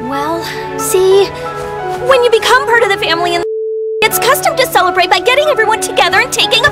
Well, see, when you become part of the family and it's custom to celebrate by getting everyone together and taking a